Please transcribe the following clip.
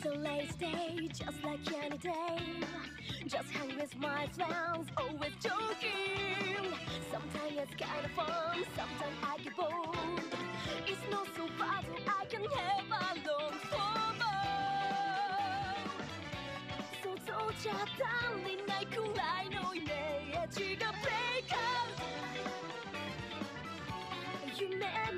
It's a late day, just like any day. Just hang with my friends, always joking. Sometimes it's kind of fun, sometimes I get bored. It's not so bad, I can help a long more. So don't shut down, in my cool, I know you may. You may